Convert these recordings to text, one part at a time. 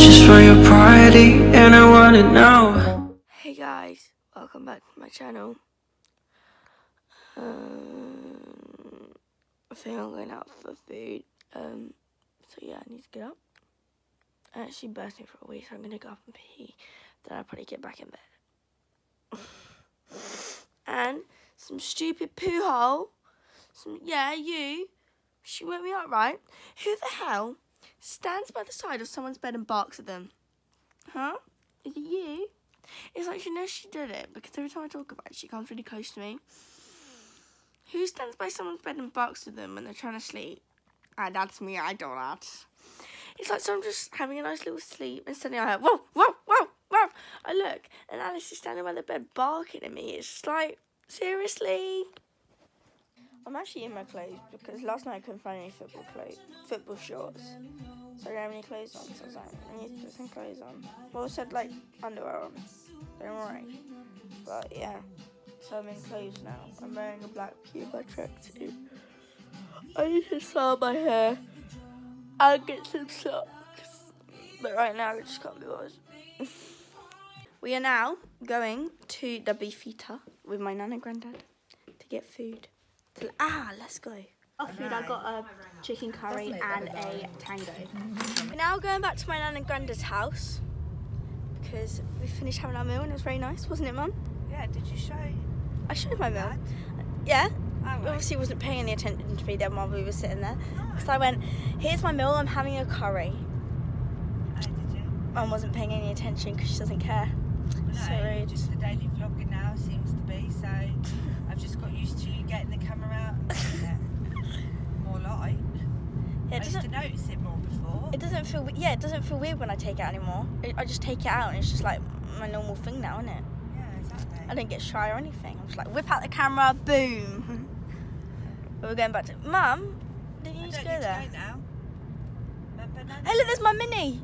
just for your party, and I wanna know. Hey guys, welcome back to my channel. Um, I think I'm going out for food. Um, so yeah, I need to get up. I'm actually bursting for a wee, so I'm gonna go up and pee. Then I'll probably get back in bed. and some stupid poo hole. Some yeah, you. She woke me up, right? Who the hell stands by the side of someone's bed and barks at them? Huh? Is it you? It's like she knows she did it because every time I talk about it, she comes really close to me. Who stands by someone's bed and barks at them when they're trying to sleep? Ah, that's me. I do that. It's like someone just having a nice little sleep and suddenly I hear, whoa, whoa, whoa, whoa. I look and Alice is standing by the bed barking at me. It's like, seriously? I'm actually in my clothes because last night I couldn't find any football clothes, football shorts. So I don't have any clothes on, so I was like, I need to put some clothes on. Well, I said like underwear on, don't worry. But yeah, so I'm in clothes now. I'm wearing a black Puma tracksuit. I need to style my hair and get some socks. But right now I just can't be bothered. we are now going to the Beefeater with my nan and granddad to get food. Ah, let's go. Off food, I got a chicken curry and a tango. We're now going back to my nan and granddad's house because we finished having our meal and it was very nice, wasn't it, Mum? Yeah, did you show? I showed my meal. Yeah. Oh, right. Obviously, wasn't paying any attention to me then while we were sitting there. So I went, "Here's my meal. I'm having a curry." Oh, did you? Mum wasn't paying any attention because she doesn't care. Well, So rude. just the daily vlogging now seems to be. So I've just got used to you getting the camera out. and doing it. more light. Yeah, I it used to doesn't. notice it more before. It doesn't feel. Yeah, it doesn't feel weird when I take it out anymore. I- I just take it out and it's just like my normal thing now, isn't it? Yeah, exactly. I don't get shy or anything. I'm just like whip out the camera, boom. but we're going back to Mum. Didn't you I need to don't go need there? to go now. My Hey, look, there's my mini.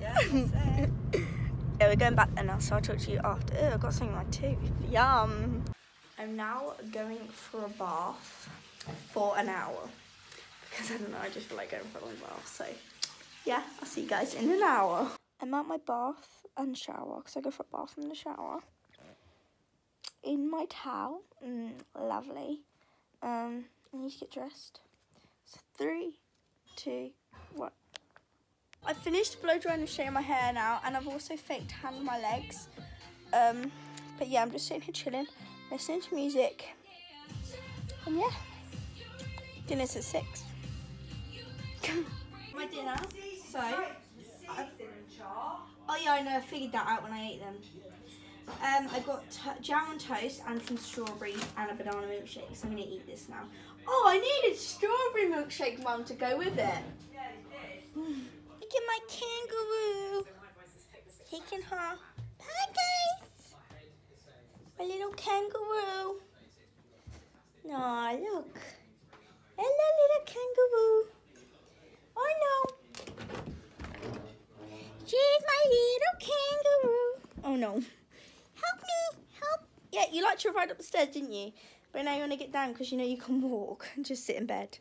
Yeah, that's it. Yeah, we're going back there now, so I'll talk to you after. Ew, I've got something in my tooth. Yum. I'm now going for a bath for an hour. Because I don't know, I just feel like going for a long bath. So, yeah, I'll see you guys in an hour. I'm at my bath and shower, because I go for a bath and a shower. In my towel. Mm, lovely. Um, I need to get dressed. So, three, two, one. I finished blow drying and shaving my hair now, and I've also faked tanned my legs. Um, but yeah, I'm just sitting here chilling, listening to music, and yeah, dinner's at six. My dinner. So, I've, oh yeah, I know. I figured that out when I ate them. Um, I got jam on toast and some strawberries and a banana milkshake. So I'm gonna eat this now. Oh, I needed strawberry milkshake, mum, to go with it. Look at my kangaroo. Taking her. Hi, guys. My little kangaroo. Aw, look. Hello, little kangaroo. Oh, no. She's my little kangaroo. Oh, no. Help me. Help. Yeah, you liked to ride up the stairs, didn't you? But now you want to get down because you know you can walk and just sit in bed.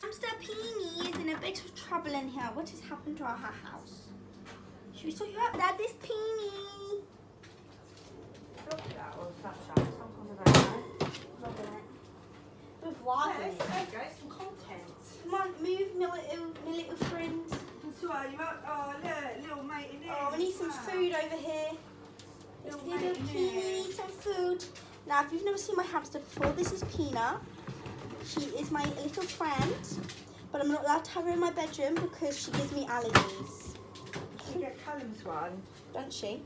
Hamster Peanut is in a bit of trouble in here. What has happened to our house? Should we sort you out, Dad? This Peanut. With what? Yes, there you some content. Come on, move, my little, my little friend. Want, oh, look, little mate in there. Oh, we need some food over here. This Little little mate in Peanut needs some food. Now, if you've never seen my hamster before, this is Peanut. She is my little friend, but I'm not allowed to have her in my bedroom because she gives me allergies. You get Callum's one. Don't she?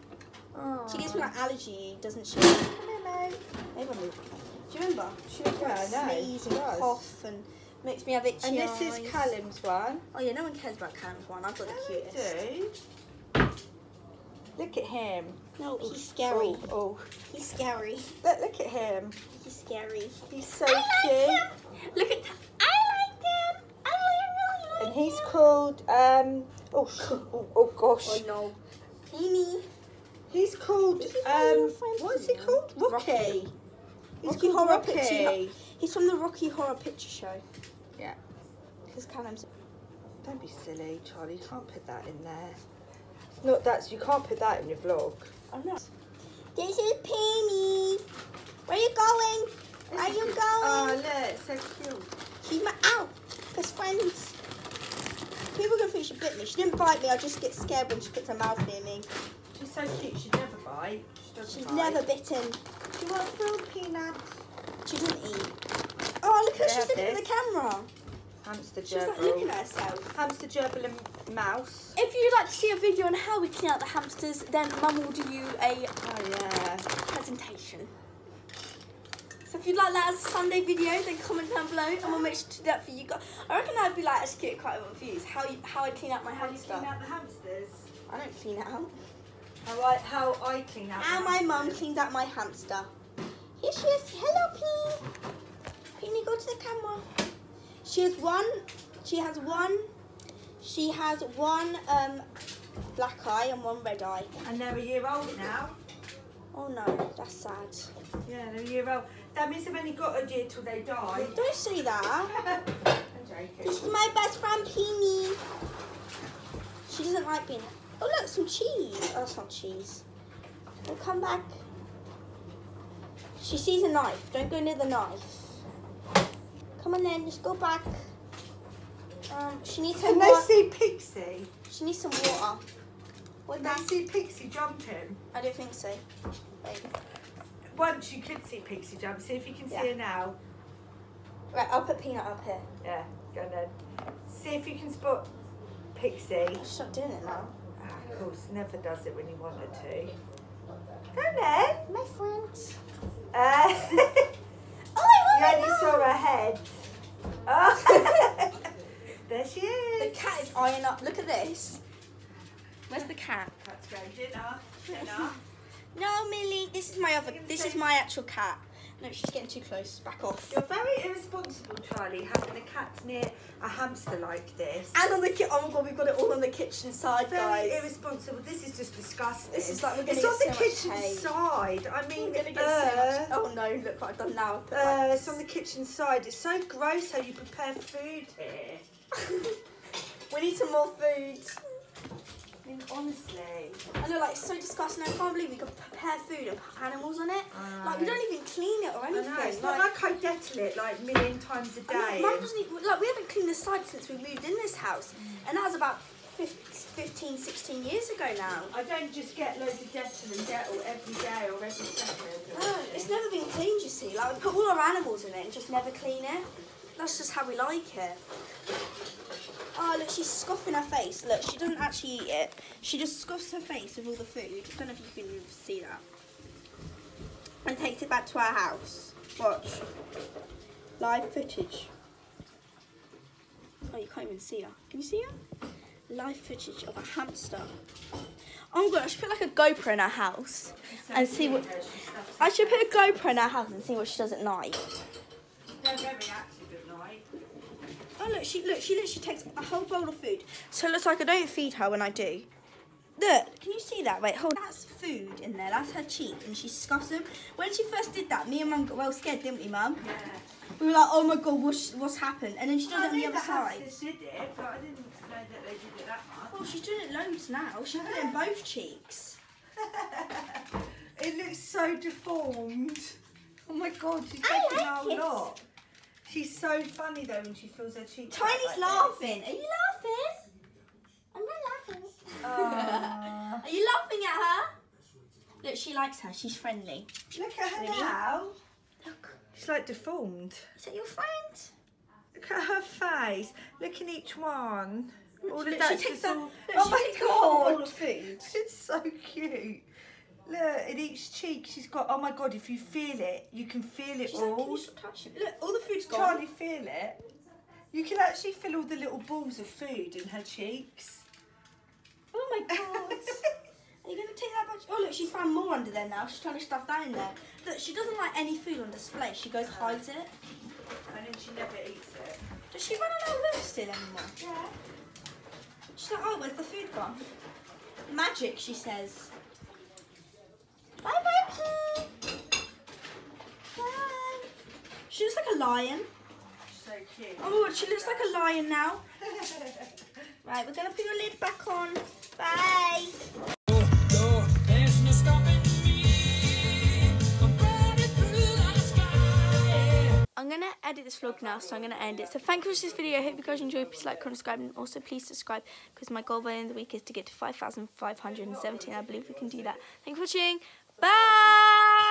Oh. She gives me like allergy, doesn't she? Come here. Maybe move. Do you remember? She would Yeah, like know, sneeze and cough and makes me have itchy And this eyes. is Callum's one. Oh yeah, no one cares about Callum's one. I've got the Yeah, cutest. do. Look at him. No, he's scary. Oh, oh. He's scary. Look, look at him. He's scary. He's so I like cute. him. Look at that. I like him. I really, really And like he's him. called, um, oh, oh, oh gosh. Oh no. Peanut. He's called, This is my little um, what's he called? Rocky. Rocky. He's Rocky called Rocky. Picture. He's from the Rocky Horror Picture Show. Yeah. Because Callum's. Don't be silly, Charlie. You can't put that in there. It's not that. You can't put that in your vlog. I'm not. This is Penny. Where are you going? Where are you going? Oh, look, it's so cute. She's my ow. Best friends. People are gonna think she bit me. She didn't bite me. I just get scared when she puts her mouth near me. She's so cute. She'd never bite. She doesn't She's bite. never bitten. She wants fruit peanuts. She doesn't eat. Oh, look how she's looking at the camera. Hamster gerbil. She's like looking at herself. Hamster gerbil and mouse. If you'd like to see a video on how we clean out the hamsters, then Mum will do you a Oh yeah. presentation. So if you'd like that as a Sunday video, then comment down below and we'll make sure to do that for you guys. I reckon that'd be like actually get quite a lot of views. How you, how I clean out my How do you hamster. clean out the hamsters? I don't clean it out. How I how I clean out. How the my mum cleans out my hamster. Here she is. Hello, Pea. Peanut, go to the camera. She has one. She has one. She has one um, black eye and one red eye. And they're a year old now. Oh no, that's sad. Yeah, they're a year old. That means they've only got a year till they die. Don't say that. This is my best friend, Peanut. She doesn't like being. Oh look, some cheese. Oh, that's not cheese. We'll come back. She sees a knife. Don't go near the knife. Come on then, just go back. Um, she needs some Can they see Pixie? She needs some water. What Can they see Pixie jumping? I don't think so. Wait. Once you could see Pixie jump. See if you can see her now. Right, I'll put peanut up here. Yeah, go then. See if you can spot Pixie. I'll stop doing it now. Ah, of course, never does it when you want her to. Go then. My friends. Uh, Oh, want saw her head. Oh. there she is. The cat is eyeing up. Look at this. Where's the cat? That's great. Dinner. Dinner. No, Millie. This is my other. This is my actual cat. No, she's getting too close. Back off. You're very irresponsible, Charlie, having a cat near a hamster like this. And on the ki- oh my god, we've got it all on the kitchen side, very guys. irresponsible. This is just disgusting. This is like we're gonna it's on the so kitchen side. I mean, We're gonna get uh, so much. Oh no! Look what I've done now. I've uh, it's on the kitchen side. It's so gross how you prepare food here. we need some more food. I mean, honestly. I know, like it's so disgusting. I can't believe we could prepare food and put animals on it. I Like we don't even clean it or I anything. know. It's not like I Dettol it like million times a I day. Mum doesn't even, like we haven't cleaned the side since we moved in this house, mm. and that was about 15, 16 years ago now. I don't just get loads of Dettol and Dettol every day or every second. No, it's never been cleaned, you see. Like, we put all our animals in it and just never clean it. That's just how we like it. Oh, look, she's scoffing her face. Look, she doesn't actually eat it. She just scoffs her face with all the food. I don't know if you can see that. And takes it back to our house. Watch. Live footage. Oh, you can't even see her. Can you see her? Live footage of a hamster. Oh my god, I should put like a GoPro in our house and see what. I should put a GoPro in our house and see what she does at night. They're very active at night. Oh look, she look, she literally takes a whole bowl of food. So it looks like I don't feed her when I do. Look, can you see that? Wait, hold. That's food in there. That's her cheek, and she scuffs them. When she first did that, me and Mum got well scared, didn't we, Mum? Yeah. We were like, oh my god, what's what's happened? And then she does I it on the other side. did it, but I didn't know that they did it that much. Well, she's doing it loads now. She's doing it in both cheeks. it looks so deformed. Oh my god, she's taking like a lot. She's so funny though when she feels her cheeks. Tiny's like laughing. Are you laughing? I'm not laughing. this. Aw. Are you laughing at her? Look, she likes her. She's friendly. Look at her Really? now. Look, She's like deformed. is that your friend? Look at her face. Look at each one. All Look, of she takes all... Oh my takes a whole bowl of food. It's so cute. Look, in each cheek she's got, oh my god, if you feel it, you can feel it She's like, can all. you stop touching? Look, all the food's gone. Charlie, feel it. You can actually feel all the little balls of food in her cheeks. Oh my god. Are you going to take that back? Oh, look, she's found more under there now. She's trying to stuff that in there. Look, she doesn't like any food on display. She goes uh-huh. hides it. And then she never eats it. Does she run on her lip still anymore? Yeah. She's like, oh, where's the food gone? Magic, she says. She looks like a lion. So cute. Oh she looks like a lion now. right, we're going to put your lid back on. Bye. I'm going to edit this vlog now, so I'm going to end it. So thank you for watching this video. I hope you guys enjoyed. Please like, comment, subscribe, and also please subscribe because my goal by the end of the week is to get to 5,517. I believe we can do that. Thank you for watching. Bye!